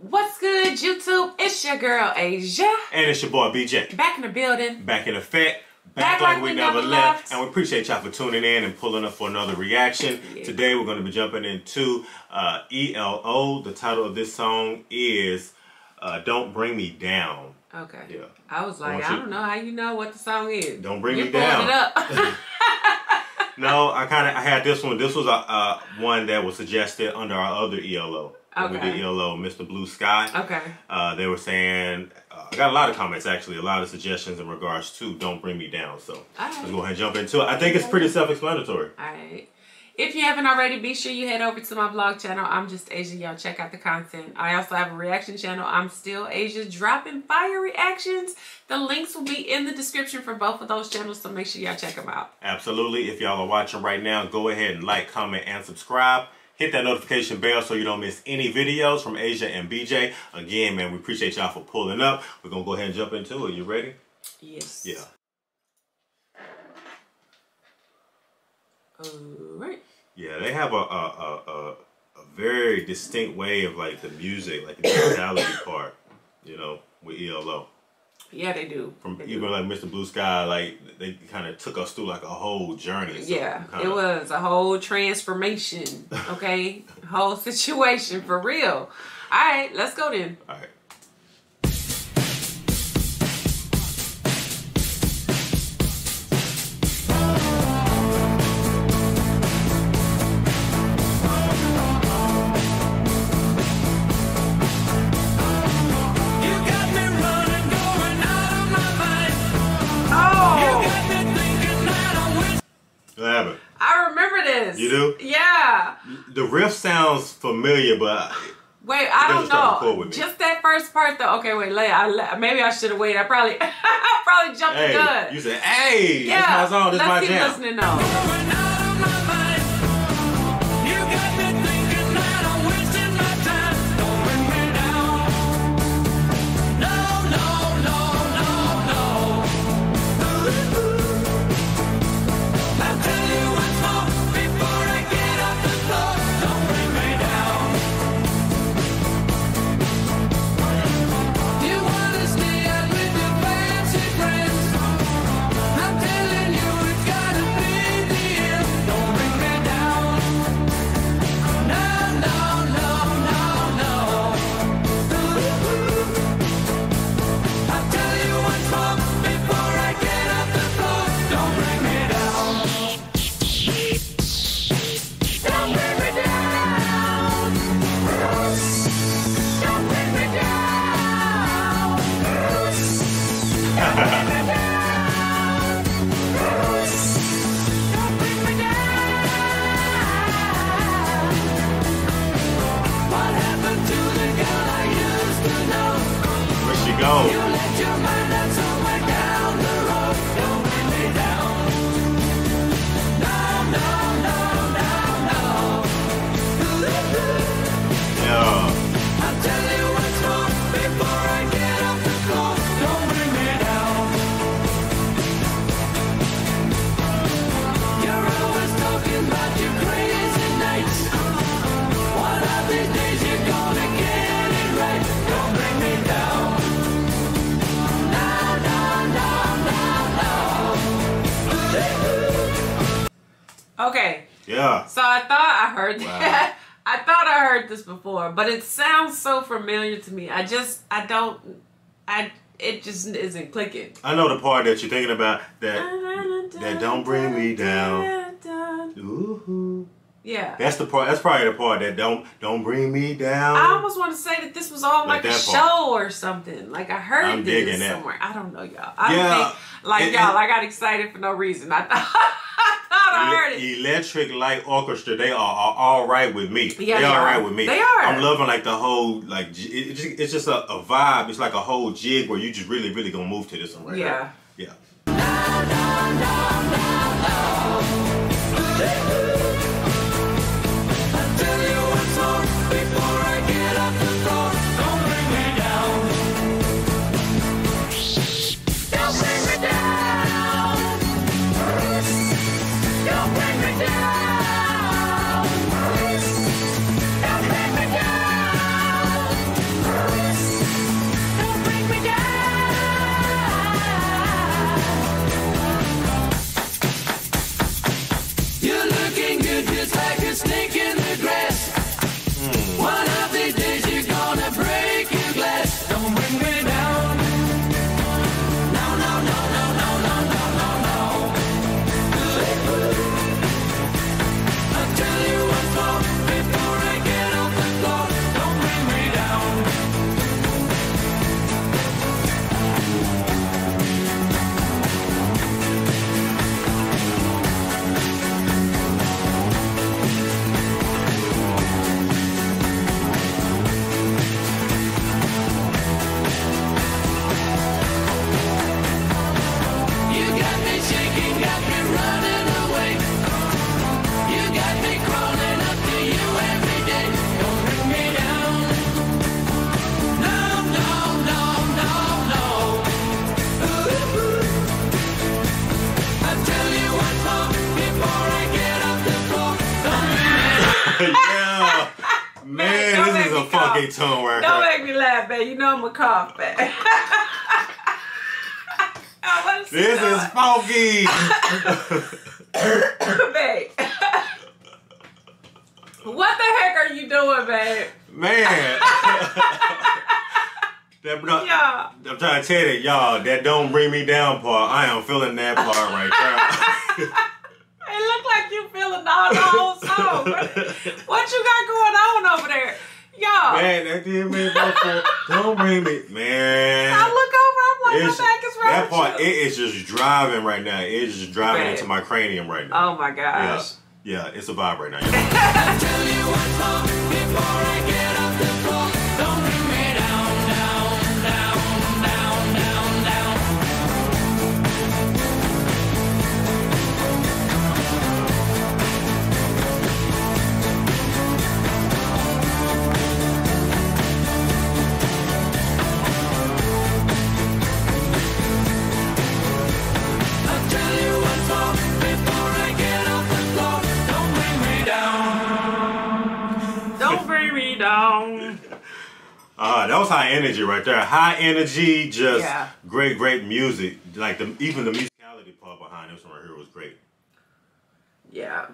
What's good, YouTube? It's your girl Asia. And it's your boy BJ. Back in the building. Back in effect. Back, like, we, never left. And we appreciate y'all for tuning in and pulling up for another reaction. Yeah. Today we're going to be jumping into uh, ELO. The title of this song is uh, Don't Bring Me Down. Okay. Yeah. I was like, want I don't know how you know what the song is. Don't bring you me down. it up. No, I kind of I had this one. This was a uh, one that was suggested under our other ELO. When We did ELO, Mr. Blue Sky. okay. Uh, they were saying, uh, I got a lot of comments actually, a lot of suggestions in regards to Don't Bring Me Down. So Alright. let's go ahead and jump into it. I think it's pretty self explanatory. All right. If you haven't already, be sure you head over to my vlog channel. I'm just Asia. Y'all check out the content. I also have a reaction channel. I'm still Asia, dropping fire reactions. The links will be in the description for both of those channels, so make sure y'all check them out. Absolutely. If y'all are watching right now, go ahead and like, comment, and subscribe. Hit that notification bell so you don't miss any videos from Asia and BJ. Again, man, we appreciate y'all for pulling up. We're going to go ahead and jump into it. You ready? Yes. Yeah. All right. Yeah, they have a, a, a, a, a very distinct way of like the music, like the musicality part, you know, with ELO. Yeah, they do. From They do. even like Mr. Blue Sky, like they kind of took us through like a whole journey. So Yeah, kinda- it was a whole transformation. Okay, whole situation for real. All right, let's go then. All right. You do? Yeah. The riff sounds familiar, but Wait, I don't know. record with me. Just that first part though. Okay, wait, lay. I maybe I should have waited. I probably, I probably jumped the gun. you said, "Hey, yeah, this my song, this let's my keep jam." listening though. Go? Yeah. so I thought I heard Wow. that. I thought I heard this before, but it sounds so familiar to me. I just, I don't, I, it just isn't clicking. I know the part that you're thinking about that that don't bring me down. Ooh. Yeah. That's the part that's probably the part that don't don't bring me down. I almost want to say that this was all like, Like a show or something. Like I heard I'm this digging that. somewhere. I don't know, y'all. I Yeah. don't think like y'all. I got excited for no reason. I thought I thought I heard it. Electric Light Orchestra, they are, are all right with me. Yeah, they are. right with me. They are. I'm loving like the whole like it, it's just- a, a vibe. It's like a whole jig where you just really really gonna move to this one right Yeah. here. Yeah. Man, don't this is a funky cough. tone right Don't here. make me laugh, babe. You know I'm a cough, is This is funky. babe. what the heck are you doing, babe? Man. that, bro- Yeah. I'm trying to tell you, y'all, that don't bring me down part. I am feeling that part right there. It look like you feeling all the whole song. What, what you got going on over there? Y'all. Man, that did me go for don't bring me man. I look over, I'm like, It's- my back is right. that part, it is just driving right now. It's just driving Babe. into my cranium right now. Oh my yeah, gosh. yeah, it's a vibe right now. Uh, that was high energy right there. High energy, just Yeah. great, great music. Like the even the musicality part behind this one right here was great. Yeah.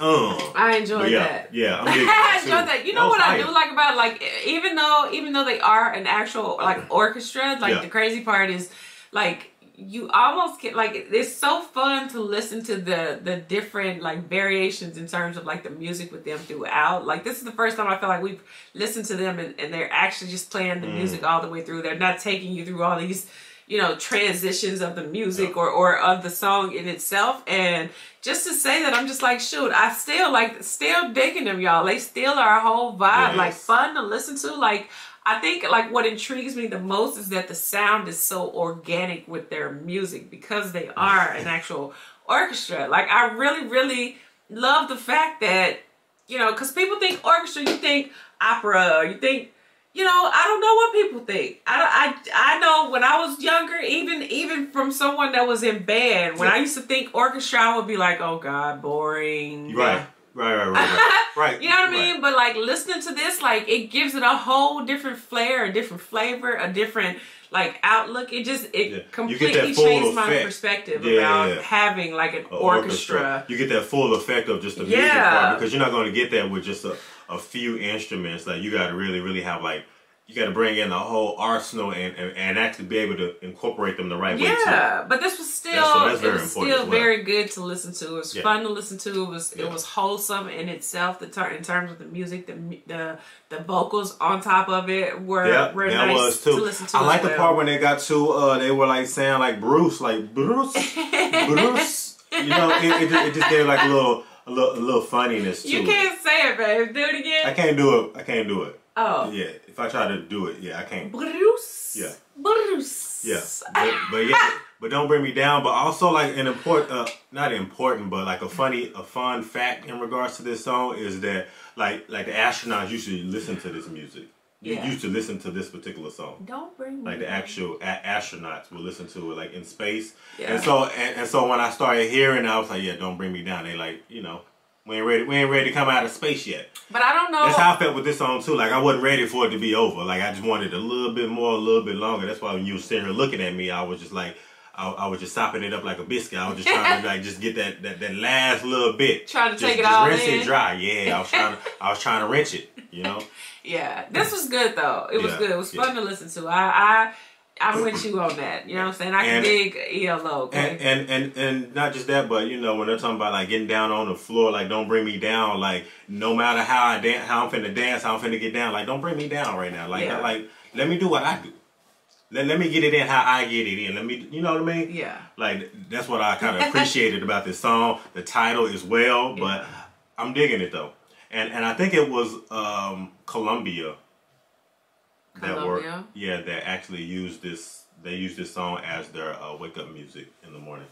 Um, I enjoyed yeah, that. yeah, I'm I that enjoyed that. You know was what I do like about it? like even though even though they are an actual like orchestra, like Yeah. the crazy part is like you almost get like it's so fun to listen to the the different like variations in terms of like the music with them throughout. Like this is the first time I feel like we've listened to them and, and they're actually just playing Mm. the music all the way through. They're not taking you through all these you know transitions of the music Yeah. or or of the song in itself and just to say that i'm just like shoot i still like still digging them y'all they still are a whole vibe Yes. like fun to listen to like i think like what intrigues me the most is that the sound is so organic with their music because they are an actual orchestra like i really really love the fact that you know because people think orchestra you think opera you think you know, I don't know what people think. I, I, I know when I was younger, even even from someone that was in band, when I used to think orchestra, I would be like, oh God, boring. Right, right, right, right, right. right. You know what I right. mean? But like listening to this, like it gives it a whole different flair, a different flavor, a different like outlook. It just it Yeah. Completely changed my perspective Yeah, about yeah. having like an A orchestra. You get that full effect of just the music part because you're not going to get that with just a, a few instruments. Like you got to really, really have like you got to bring in the whole arsenal and, and and actually be able to incorporate them the right way. Yeah, but this was still That's- so that's it very was important still well. very good to listen to. It was Yeah. fun to listen to. It was Yeah. it was wholesome in itself. The ter- in terms of the music, the the the vocals on top of it were Yeah, were that nice was too. to listen to. I like the well. part when they got to uh they were like saying like Bruce, like Bruce, Bruce. You know, it, it, just, it just gave like a little a little a little funniness to You can't say it, babe. Do it again. I can't do it. I can't do it. Oh, Yeah, if I try to do it, yeah, I can't. Bruce. Yeah. Bruce. Yeah, but, but yeah, but don't bring me down. But also like an important, uh, not important, but like a funny, a fun fact in regards to this song is that like like the astronauts used to listen to this music. You Yeah. used to listen to this particular song. Don't bring me Like the actual a- astronauts will listen to it like in space. Yeah. And so and, and so when I started hearing, I was like, yeah, don't bring me down. They like you know. We ain't ready. We ain't ready to come out of space yet. But I don't know. That's how I felt with this song too. Like I wasn't ready for it to be over. Like I just wanted a little bit more, a little bit longer. That's why when you were sitting here looking at me, I was just like, I, I was just sopping it up like a biscuit. I was just trying to like just get that that, that last little bit. Trying to just, take it just all rinse in. it dry. Yeah, I was trying to. I was trying to wrench it. You know. Yeah, this was good though. It was Yeah, good. It was yeah. fun to listen to. I I I'm with you on that. You know what I'm saying? I can And- dig ELO. Okay. And, and and and not just that, but you know when they're talking about like getting down on the floor, like don't bring me down. Like no matter how I dance, how I'm finna dance, how I'm finna get down. Like don't bring me down right now. Like Yeah. like let me do what I do. Let, let me get it in how I get it in. Let me, you know what I mean? yeah. Like that's what I kind of appreciated about this song. The title as well, but Yeah. I'm digging it though. And and I think it was um Columbia that were yeah that actually used this. They used this song as their uh, wake up music in the morning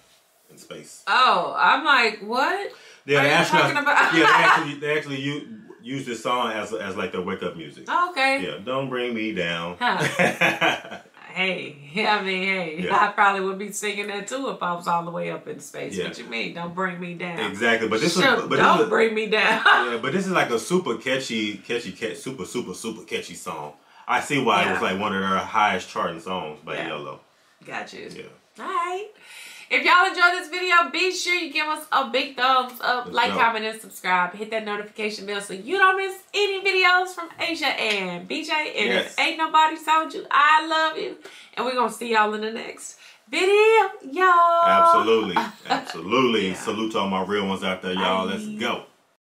in space. Oh, I'm like, what? Yeah, they actually, talking about- yeah, they actually they actually u- used this song as as like their wake up music. Okay. Yeah, don't bring me down. Huh. Hey, I mean, hey, Yeah. I probably would be singing that too if I was all the way up in space. Yeah. What you mean? Don't bring me down. Exactly, but this Sure, is but don't this is, bring me down. yeah, but this is like a super catchy, catchy, catchy, super, super, super catchy song. I see why it was like one of their highest charting songs by Yeah. ELO. Got you. Yeah. All right. If y'all enjoyed this video, be sure you give us a big thumbs up, Let's like, go. comment, and subscribe. Hit that notification bell so you don't miss any videos from Asia and BJ. And Yes. if ain't nobody told you, I love you. And we're going to see y'all in the next video, y'all. Absolutely, absolutely. Yeah. Salute to all my real ones out there, y'all. Let's go.